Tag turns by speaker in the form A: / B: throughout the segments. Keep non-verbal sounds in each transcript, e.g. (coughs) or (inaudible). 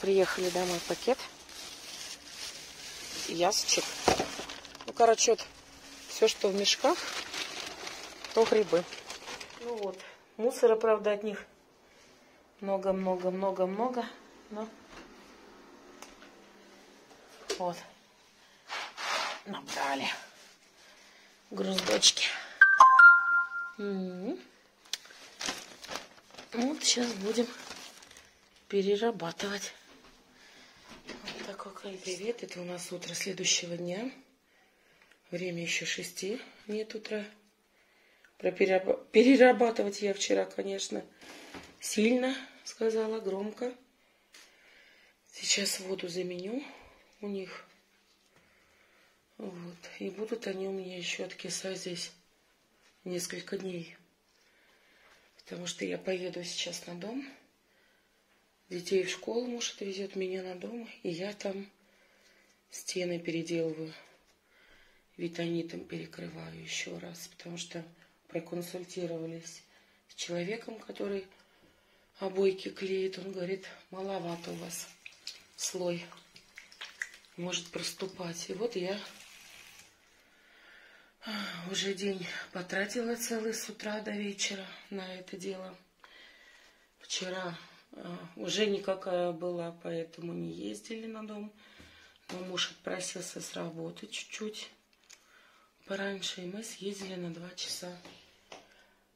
A: Приехали домой пакет. Ясочек. Ну, короче, вот все, что в мешках, то грибы. Ну вот, мусора, правда, от них много-много-много-много. Но вот, набрали груздочки. М -м -м. Вот сейчас будем перерабатывать. Такой привет. Это у нас утро следующего дня. Время еще шести. Нет утра. Про перерабатывать я вчера, конечно, сильно сказала, громко. Сейчас воду заменю у них. Вот. И будут они у меня еще откисать здесь несколько дней. Потому что я поеду сейчас на дом. Детей в школу муж отвезет меня на дом. И я там стены переделываю. Витонитом перекрываю еще раз. Потому что проконсультировались с человеком, который обойки клеит. Он говорит, маловато у вас слой может проступать. И вот я уже день потратила целый с утра до вечера на это дело. Вчера а, уже никакая была, поэтому не ездили на дом. Но муж отпросился с работы чуть-чуть пораньше, и мы съездили на два часа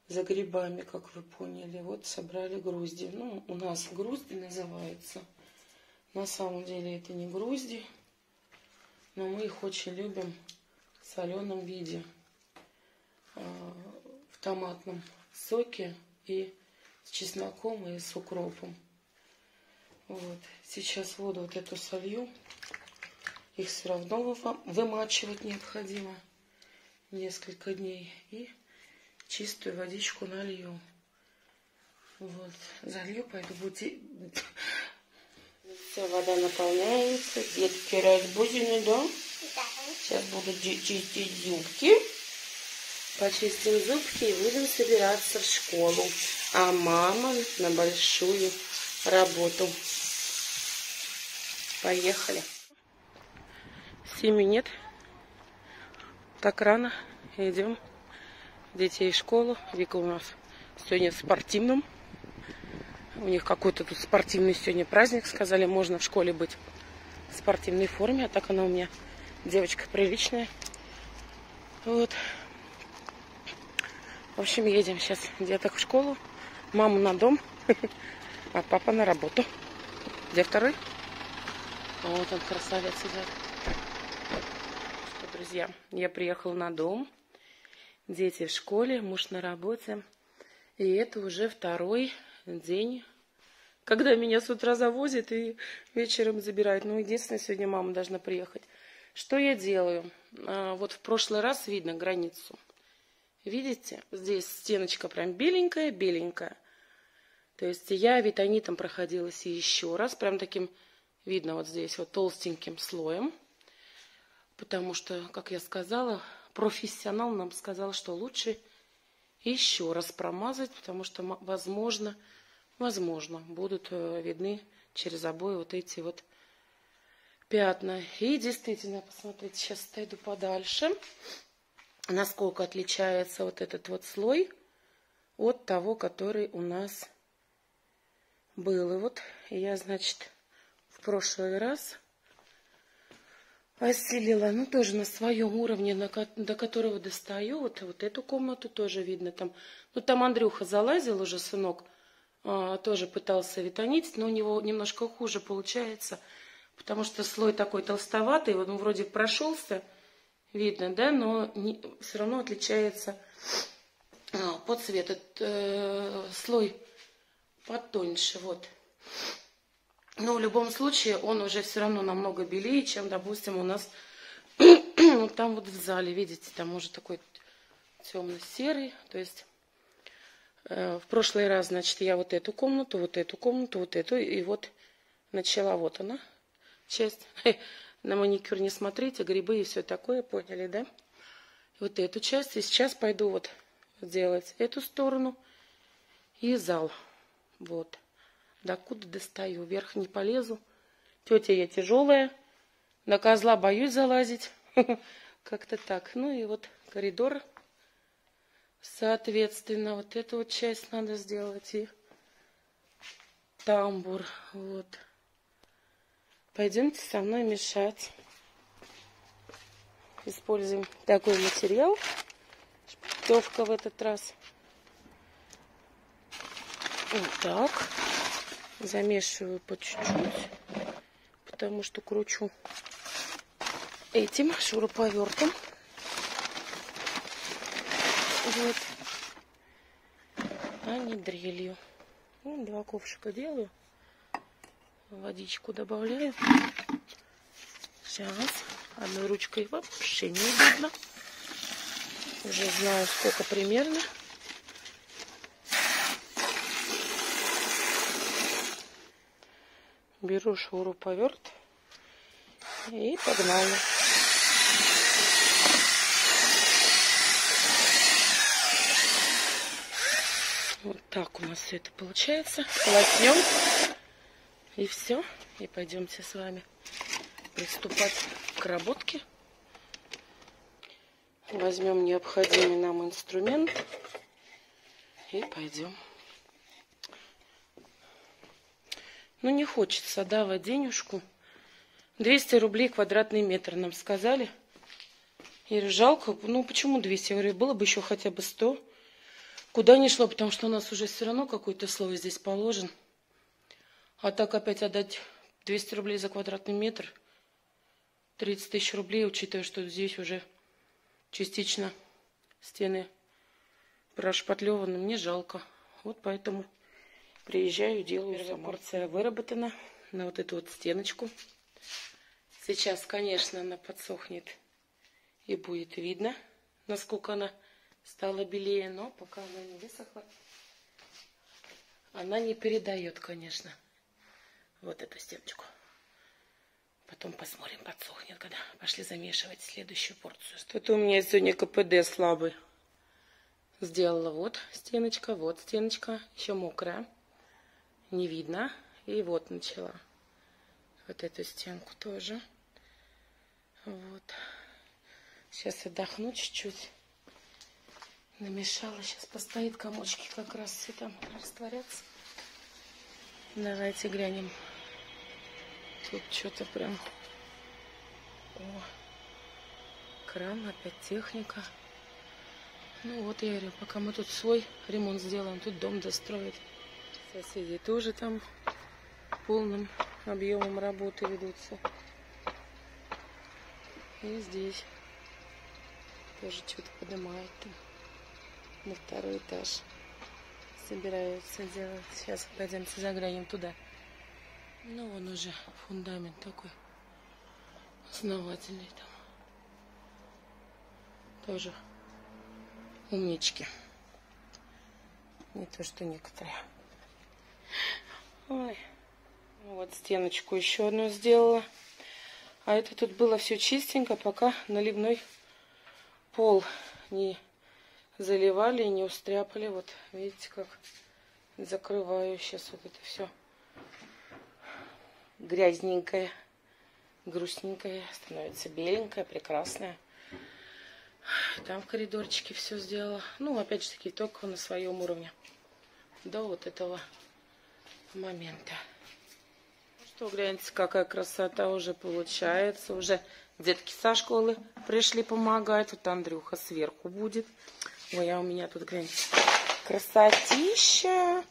A: за грибами, как вы поняли. Вот собрали грузди. Ну, у нас грузди называется. На самом деле это не грузди, но мы их очень любим соленом виде а, в томатном соке и с чесноком и с укропом. Вот. Сейчас воду вот эту солью. Их все равно вымачивать необходимо несколько дней. И чистую водичку налью. Вот. Залью, пойду буди... Все, вода наполняется. Детки разбудены, да? Сейчас буду чистить зубки. Почистим зубки и будем собираться в школу. А мама на большую работу. Поехали. Семи нет. Так рано. Идем. Детей в школу. Вика у нас сегодня в спортивном. У них какой-то тут спортивный сегодня праздник. Сказали, можно в школе быть в спортивной форме. А так она у меня Девочка приличная. Вот. Общем, едем сейчас деток в школу. Маму на дом, (laughs) а папа на работу. Где второй? Вот он, красавец идет. Что, друзья, я приехала на дом. Дети в школе, муж на работе. И это уже второй день, когда меня с утра завозят и вечером забирают. Ну, единственное, сегодня мама должна приехать. Что я делаю? А, вот в прошлый раз видно границу. Видите? Здесь стеночка прям беленькая, беленькая. То есть я витонитом проходилась еще раз, прям таким, видно вот здесь вот толстеньким слоем. Потому что, как я сказала, профессионал нам сказал, что лучше еще раз промазать, потому что, возможно, возможно, будут э, видны через обои вот эти вот пятна. И действительно, посмотрите, сейчас отойду подальше, насколько отличается вот этот вот слой от того, который у нас был. И вот я, значит, в прошлый раз осилила, ну, тоже на своем уровне, на, до которого достаю. Вот, вот эту комнату тоже видно там. Ну, там Андрюха залазил уже, сынок, а, тоже пытался витонить, но у него немножко хуже получается – потому что слой такой толстоватый, он вроде прошелся, видно, да, но не, все равно отличается а, по цвету. Э, слой потоньше, вот. Но в любом случае он уже все равно намного белее, чем, допустим, у нас (clears throat) там вот в зале, видите, там уже такой темно-серый, то есть э, в прошлый раз, значит, я вот эту комнату, вот эту комнату, вот эту, и вот начала, вот она, часть. (laughs) На маникюр не смотрите, грибы и все такое, поняли, да? Вот эту часть. И сейчас пойду вот делать эту сторону и зал. Вот. Докуда достаю. Вверх не полезу. Тетя я тяжелая, на козла боюсь залазить. (laughs) Как-то так. Ну и вот коридор. Соответственно, вот эту вот часть надо сделать. И тамбур. Вот. Пойдемте со мной мешать. Используем такой материал. Шпиктовка в этот раз. Вот так. Замешиваю по чуть-чуть, потому что кручу этим шуруповертом. Вот. А не дрелью. Ну, два ковшика делаю. Водичку добавляю. Сейчас. Одной ручкой вообще не видно. Уже знаю, сколько примерно. Беру шуруповерт и погнали. Вот так у нас все это получается. Полоснем. И все. И пойдемте с вами приступать к работке. Возьмем необходимый нам инструмент и пойдем. Ну, не хочется давать денежку. 200 рублей квадратный метр нам сказали. И жалко. Ну, почему 200? Я говорю, было бы еще хотя бы 100. Куда не шло, потому что у нас уже все равно какой-то слой здесь положен. А так опять отдать 200 рублей за квадратный метр. 30 тысяч рублей, учитывая, что здесь уже частично стены прошпатлеваны. Мне жалко. Вот поэтому Приезжаю, делаю Первая сама. порция выработана на вот эту вот стеночку. Сейчас, конечно, она подсохнет и будет видно, насколько она стала белее, но пока она не высохла, она не передает, конечно, вот эту стеночку. Потом посмотрим, подсохнет, когда пошли замешивать следующую порцию. Что-то у меня сегодня КПД слабый. Сделала вот стеночка, вот стеночка, еще мокрая не видно. И вот начала вот эту стенку тоже. Вот. Сейчас отдохну чуть-чуть. Намешала. Сейчас постоит комочки как раз все там растворятся. Давайте глянем. Тут что-то прям... О, кран, опять техника. Ну вот, я говорю, пока мы тут свой ремонт сделаем, тут дом достроить. Соседи тоже там полным объемом работы ведутся. И здесь тоже что-то поднимают там на второй этаж. Собираются делать. Сейчас пойдемте заглянем туда. Ну, он уже фундамент такой основательный там. Тоже умнички. Не то, что некоторые. Ой. Вот стеночку еще одну сделала. А это тут было все чистенько, пока наливной пол не заливали и не устряпали. Вот видите, как закрываю сейчас вот это все грязненькое, грустненькое, становится беленькое, прекрасное. Там в коридорчике все сделала. Ну, опять же таки, только на своем уровне. До вот этого момента. Ну что, гляньте, какая красота уже получается. Уже детки со школы пришли помогать. Вот Андрюха сверху будет. Ой, а у меня тут, гляньте, красотища,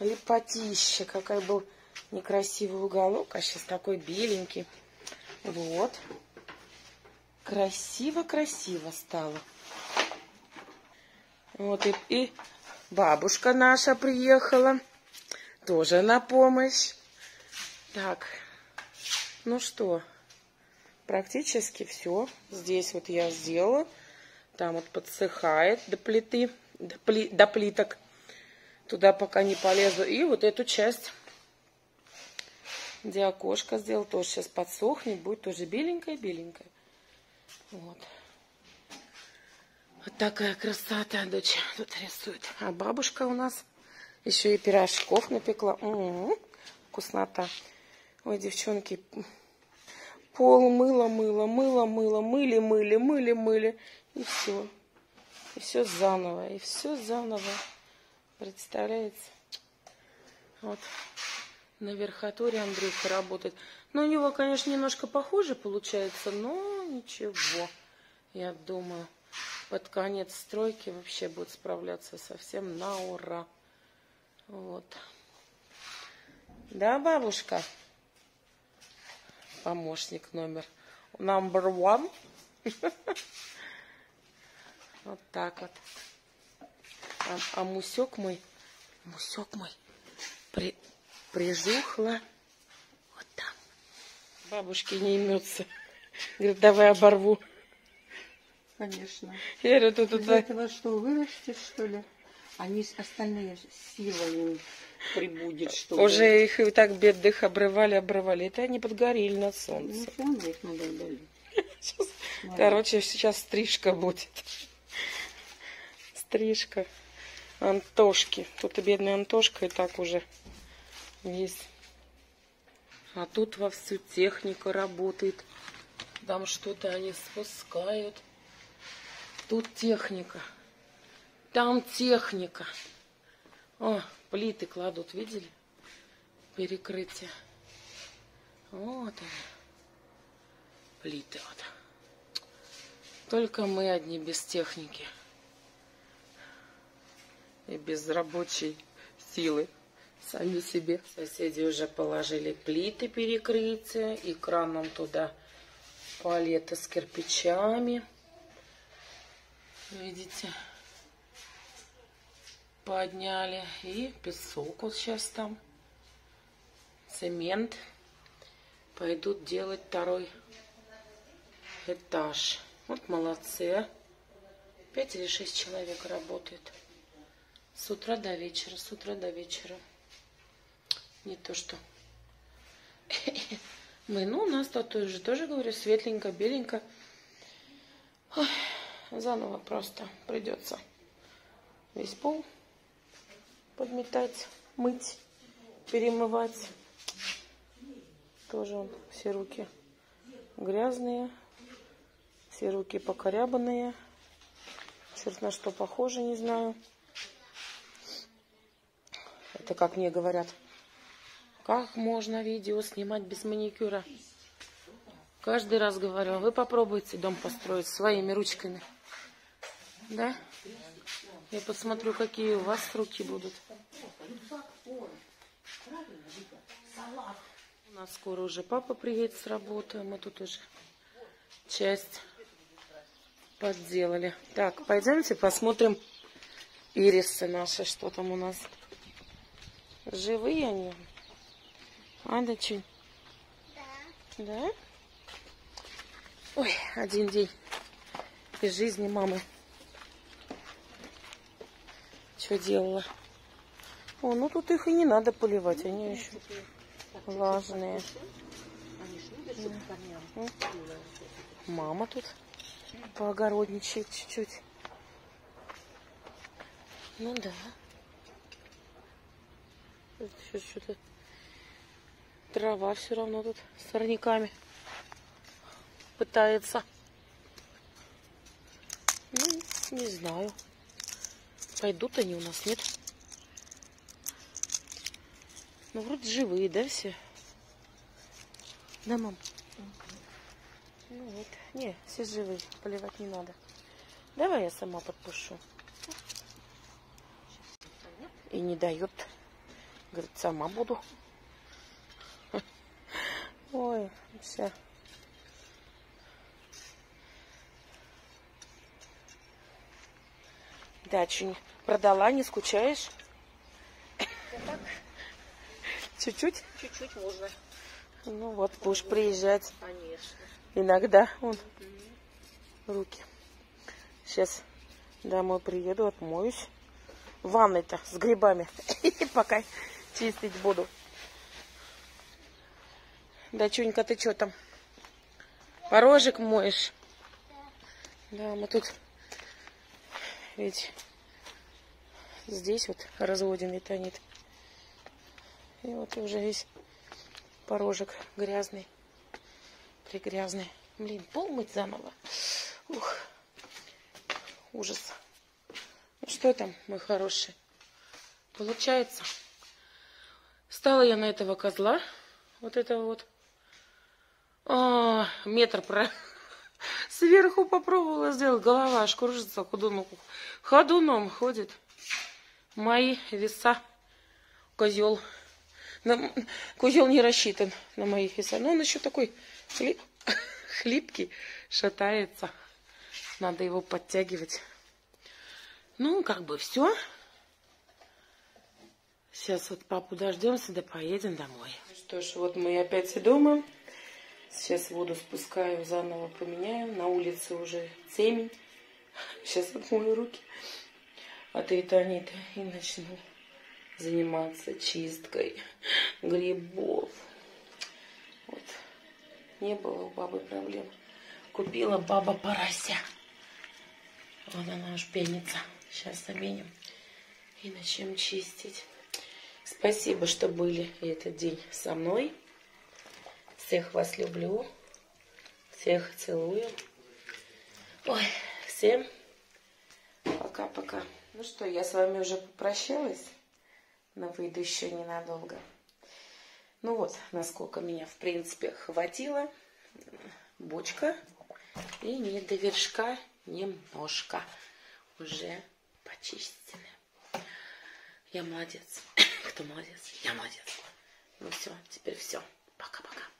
A: лепотища. Какой был некрасивый уголок, а сейчас такой беленький. Вот. Красиво-красиво стало. Вот и, и бабушка наша приехала тоже на помощь. Так, ну что, практически все. Здесь вот я сделала. Там вот подсыхает до плиты, до, пли, до плиток. Туда пока не полезу. И вот эту часть, где окошко сделал, тоже сейчас подсохнет. Будет тоже беленькая-беленькая. Вот. Вот такая красота дочь тут рисует. А бабушка у нас еще и пирожков напекла. М -м -м, вкуснота. Ой, девчонки, пол мыло, мыло, мыло, мыло, мыли, мыли, мыли, мыли. И все. И все заново. И все заново. Представляете? Вот. На верхотуре Андрюха работает. Ну, у него, конечно, немножко похоже получается, но ничего. Я думаю, под конец стройки вообще будет справляться совсем на ура. Вот. Да, бабушка? Помощник номер number one. (laughs) Вот так вот. А, а мусек мой, мусек мой, при, прижухла вот там. Бабушки не имется. Говорит, давай оборву.
B: Конечно.
A: Я говорю, тут,
B: Из этого что, вырастет, что ли? Они остальные силой прибудет, что
A: Уже их и так бедных обрывали, обрывали. Это они подгорели на
B: Ну,
A: солнце.
B: все равно их надо удалить.
A: Сейчас- короче, сейчас стрижка будет. Стрижка. Антошки. Тут и бедный Антошка и так уже есть. А тут вовсю техника работает. Там что-то они спускают. Тут техника. Там техника. О, плиты кладут, видели? Перекрытие. Вот они. Плиты вот. Только мы одни без техники. И без рабочей силы. Сами себе. Соседи уже положили плиты перекрытия. И краном туда палеты с кирпичами. Видите? Подняли. И песок вот сейчас там. Цемент. Пойдут делать второй этаж. Вот молодцы. а. Пять или шесть человек работает. С утра до вечера, с утра до вечера. Не то что (laughs) мы. Ну, у нас тут тоже, тоже говорю, светленько, беленько. Ой, заново просто придется весь пол подметать, мыть, перемывать. Тоже все руки грязные, все руки покорябанные. Черт на что похоже, не знаю. Это как мне говорят. Как можно видео снимать без маникюра? Каждый раз говорю, вы попробуйте дом построить своими ручками. Да? Я посмотрю, какие у вас руки будут. У нас скоро уже папа приедет с работы, а мы тут уже часть подделали. Так, пойдемте посмотрим ирисы наши, что там у нас. Живые они? А, дочень? Да. Да? Ой, один день из жизни мамы. Что делала? О, ну тут их и не надо поливать, они еще влажные. Мама тут поогородничает чуть-чуть. Ну да. Еще что-то. Трава все равно тут с сорняками пытается. Ну, не знаю. Пойдут они у нас, нет? Ну, вроде живые, да, все? Да, мам? Ну, вот. Не, все живые. Поливать не надо. Давай я сама подпушу. И не дает. Говорит, сама буду. Ой, вся. Дачу продала, не скучаешь? Чуть-чуть?
B: Чуть-чуть можно.
A: Ну вот, будешь приезжать
B: Конечно.
A: иногда. Вон, руки. Сейчас домой приеду, отмоюсь. Ванной-то с грибами. (laughs) Пока чистить буду. Дачунька, ты что там? Порожек моешь? Да, мы тут ведь здесь вот разводим витанит. И вот уже весь порожек грязный, пригрязный. Блин, пол мыть заново. Ух, ужас. Ну что там, мой хороший? Получается. Стала я на этого козла, вот этого вот. А, метр про... (laughs) Сверху попробовала сделать, голова аж кружится, ходуном, ходуном ходит. Мои веса, козел. На... Козел не рассчитан на мои веса. Но он еще такой хлип... (laughs) хлипкий, шатается. Надо его подтягивать. Ну, как бы все. Сейчас вот папу дождемся, да поедем домой. Ну что ж, вот мы опять и дома. Сейчас воду спускаю, заново поменяю. На улице уже темень. (laughs) Сейчас отмою руки от Эйтанита и начну заниматься чисткой грибов. Вот. Не было у бабы проблем. Купила баба порося. Вот она уж пенится. Сейчас заменим и начнем чистить. Спасибо, что были этот день со мной. Всех вас люблю. Всех целую. Ой, всем пока-пока. Ну что, я с вами уже попрощалась, но выйду еще ненадолго. Ну вот, насколько меня, в принципе, хватило. Бочка. И не до вершка немножко уже почистены. Я молодец. (coughs) Кто молодец? Я молодец. Ну все, теперь все. Пока-пока.